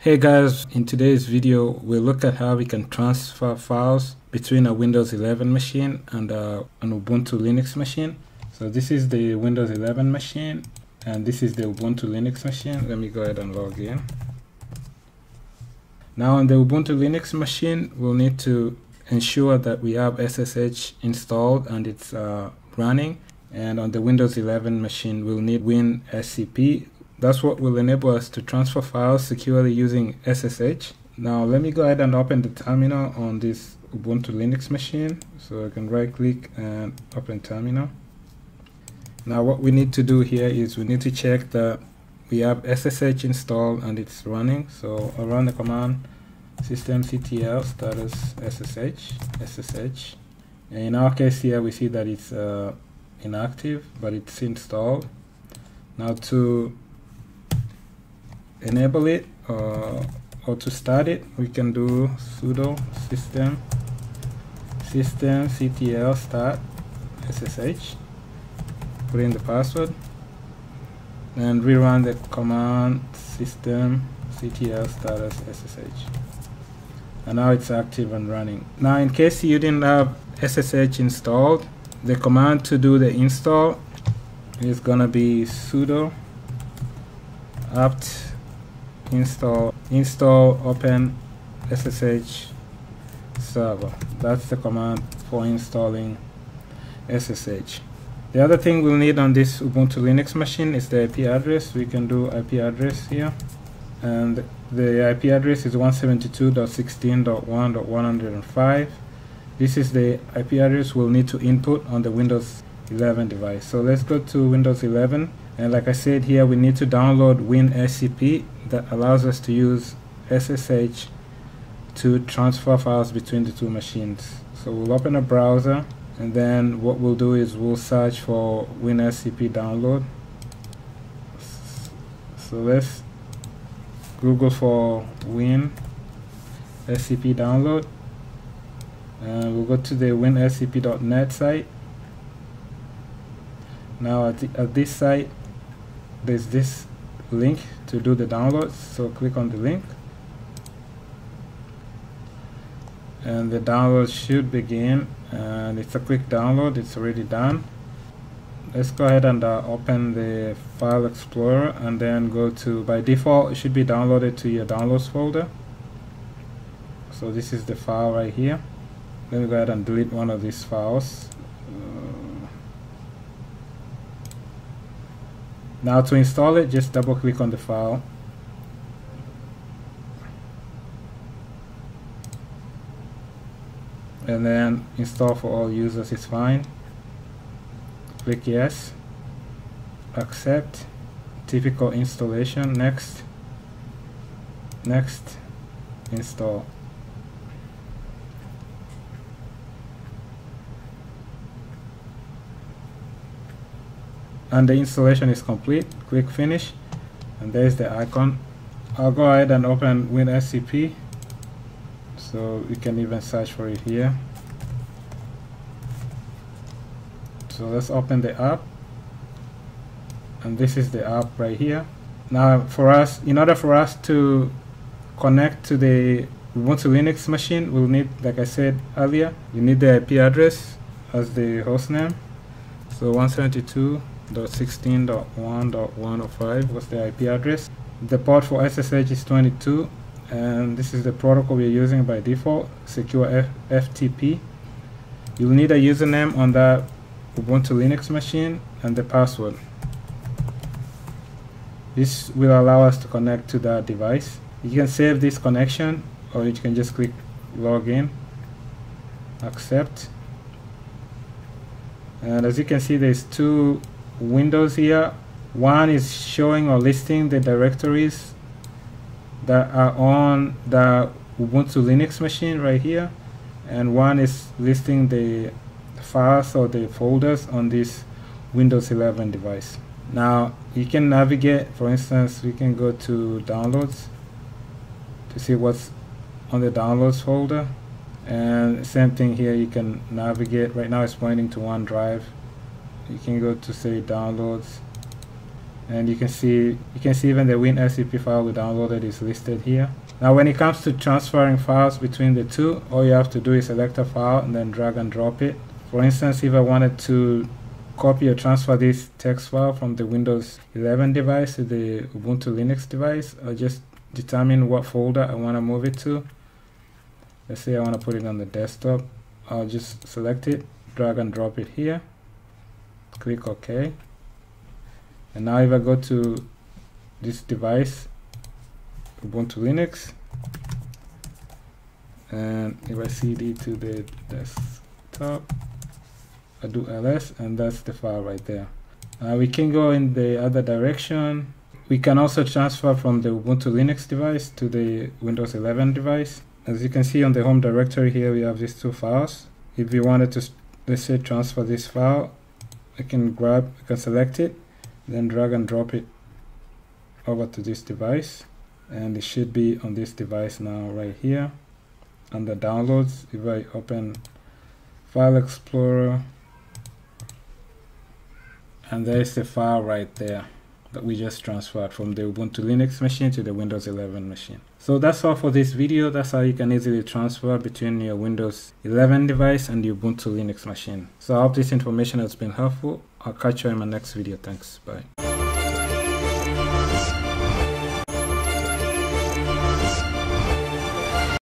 Hey guys, in today's video we'll look at how we can transfer files between a Windows 11 machine and uh, an Ubuntu Linux machine. So this is the Windows 11 machine and this is the Ubuntu Linux machine. Let me go ahead and log in. Now on the Ubuntu Linux machine we'll need to ensure that we have SSH installed and it's uh, running and on the Windows 11 machine we'll need WinSCP that's what will enable us to transfer files securely using SSH. Now let me go ahead and open the terminal on this Ubuntu Linux machine. So I can right click and open terminal. Now what we need to do here is we need to check that we have SSH installed and it's running. So I'll run the command systemctl status SSH, SSH. And in our case here we see that it's uh, inactive but it's installed. Now to enable it uh, or to start it we can do sudo system system ctl start ssh put in the password and rerun the command system ctl status ssh and now it's active and running. Now in case you didn't have ssh installed the command to do the install is gonna be sudo apt install install open SSH server. That's the command for installing SSH. The other thing we'll need on this Ubuntu Linux machine is the IP address. We can do IP address here. And the IP address is 172.16.1.105. This is the IP address we'll need to input on the Windows 11 device. So let's go to Windows 11 and like I said here we need to download WinSCP that allows us to use SSH to transfer files between the two machines. So we'll open a browser and then what we'll do is we'll search for WinSCP download. So let's Google for WinSCP download and we'll go to the winscp.net site. Now at, the, at this site there's this link to do the download. So click on the link. And the download should begin and it's a quick download. It's already done. Let's go ahead and uh, open the file explorer and then go to by default it should be downloaded to your downloads folder. So this is the file right here. Let me go ahead and delete one of these files Now to install it, just double click on the file. And then install for all users is fine. Click yes. Accept. Typical installation. Next. Next. Install. And the installation is complete. Click finish and there's the icon. I'll go ahead and open WinSCP so you can even search for it here. So let's open the app and this is the app right here. Now for us in order for us to connect to the Ubuntu Linux machine we'll need like I said earlier you need the IP address as the host name. So 172 1.16.1.105 was the IP address. The port for SSH is 22 and this is the protocol we're using by default, secure F FTP. You'll need a username on that Ubuntu Linux machine and the password. This will allow us to connect to that device. You can save this connection or you can just click login, accept. And as you can see, there's two windows here. One is showing or listing the directories that are on the Ubuntu Linux machine right here. And one is listing the files or the folders on this Windows 11 device. Now you can navigate. For instance we can go to downloads to see what's on the downloads folder. And same thing here you can navigate. Right now it's pointing to OneDrive you can go to say downloads and you can see you can see even the WinSCP file we downloaded is listed here. Now when it comes to transferring files between the two, all you have to do is select a file and then drag and drop it. For instance, if I wanted to copy or transfer this text file from the Windows 11 device to the Ubuntu Linux device, I'll just determine what folder I want to move it to. Let's say I want to put it on the desktop. I'll just select it, drag and drop it here, click OK. And now if I go to this device, Ubuntu Linux, and if I cd to the desktop, I do ls, and that's the file right there. Uh, we can go in the other direction. We can also transfer from the Ubuntu Linux device to the Windows 11 device. As you can see on the home directory here, we have these two files. If we wanted to, let's say, transfer this file, I can grab, I can select it, then drag and drop it over to this device and it should be on this device now right here. Under downloads if I open file explorer and there's the file right there that we just transferred from the Ubuntu Linux machine to the Windows 11 machine. So that's all for this video. That's how you can easily transfer between your Windows 11 device and the Ubuntu Linux machine. So I hope this information has been helpful. I'll catch you in my next video. Thanks. Bye.